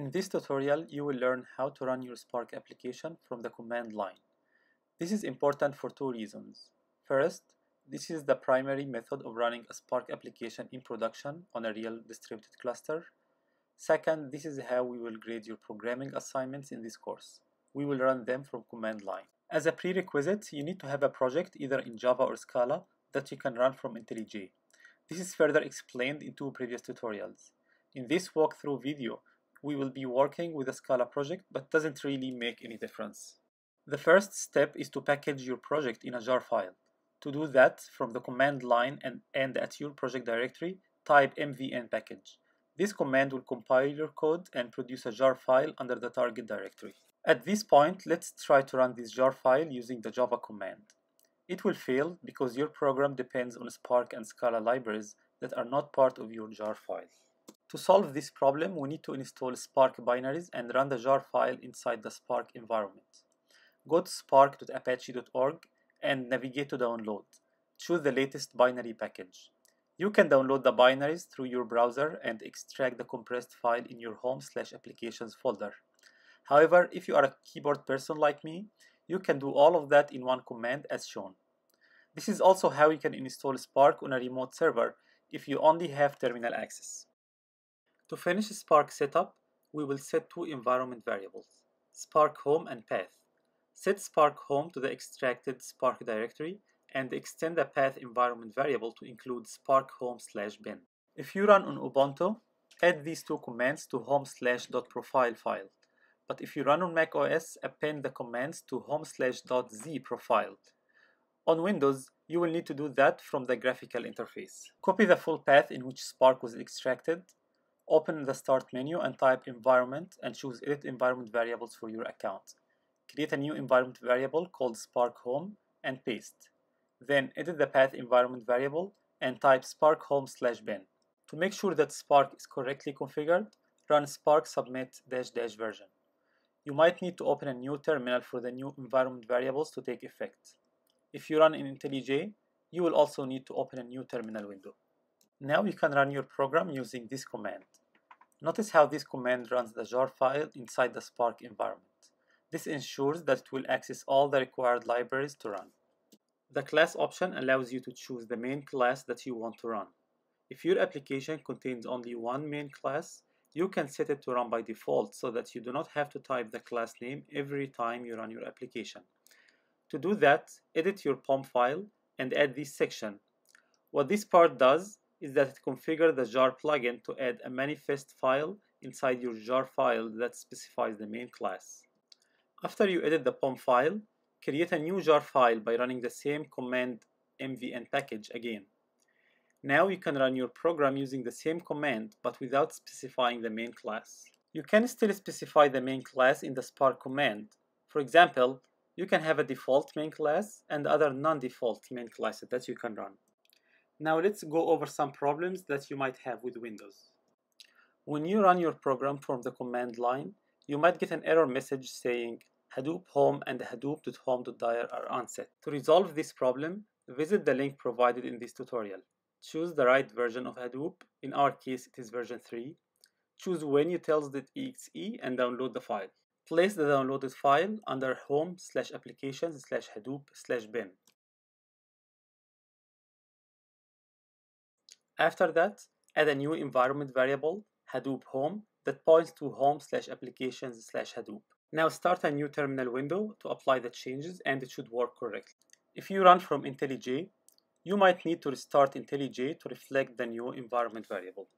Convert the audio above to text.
In this tutorial, you will learn how to run your Spark application from the command line. This is important for two reasons. First, this is the primary method of running a Spark application in production on a real distributed cluster. Second, this is how we will grade your programming assignments in this course. We will run them from command line. As a prerequisite, you need to have a project either in Java or Scala that you can run from IntelliJ. This is further explained in two previous tutorials. In this walkthrough video, we will be working with a Scala project but doesn't really make any difference. The first step is to package your project in a jar file. To do that, from the command line and, end at your project directory, type mvn package. This command will compile your code and produce a jar file under the target directory. At this point, let's try to run this jar file using the java command. It will fail because your program depends on Spark and Scala libraries that are not part of your jar file. To solve this problem, we need to install Spark binaries and run the jar file inside the Spark environment. Go to spark.apache.org and navigate to download. Choose the latest binary package. You can download the binaries through your browser and extract the compressed file in your home slash applications folder. However, if you are a keyboard person like me, you can do all of that in one command as shown. This is also how you can install Spark on a remote server if you only have terminal access. To finish Spark setup, we will set two environment variables, Spark Home and Path. Set Spark Home to the extracted Spark directory and extend the path environment variable to include spark home slash bin. If you run on Ubuntu, add these two commands to home slash dot profile file. But if you run on Mac OS, append the commands to home slash dot z profile. On Windows, you will need to do that from the graphical interface. Copy the full path in which Spark was extracted Open the Start menu and type Environment and choose Edit Environment Variables for your account. Create a new environment variable called Spark Home and paste. Then edit the path environment variable and type spark home slash bin. To make sure that Spark is correctly configured, run spark submit dash dash version. You might need to open a new terminal for the new environment variables to take effect. If you run in IntelliJ, you will also need to open a new terminal window. Now you can run your program using this command. Notice how this command runs the jar file inside the Spark environment. This ensures that it will access all the required libraries to run. The class option allows you to choose the main class that you want to run. If your application contains only one main class, you can set it to run by default so that you do not have to type the class name every time you run your application. To do that, edit your POM file and add this section. What this part does is that it configures the jar plugin to add a manifest file inside your jar file that specifies the main class. After you edit the POM file, create a new jar file by running the same command mvn package again. Now you can run your program using the same command but without specifying the main class. You can still specify the main class in the Spark command. For example, you can have a default main class and other non-default main classes that you can run. Now let's go over some problems that you might have with Windows. When you run your program from the command line, you might get an error message saying Hadoop home and hadoop.home.dir are unset. To resolve this problem, visit the link provided in this tutorial. Choose the right version of Hadoop, in our case it is version 3. Choose winutils.exe and download the file. Place the downloaded file under home slash applications slash hadoop slash bin. After that, add a new environment variable, Hadoop home, that points to home slash applications slash Hadoop. Now start a new terminal window to apply the changes and it should work correctly. If you run from IntelliJ, you might need to restart IntelliJ to reflect the new environment variable.